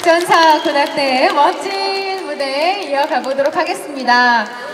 특전사 군악대의 멋진 무대 이어가 보도록 하겠습니다.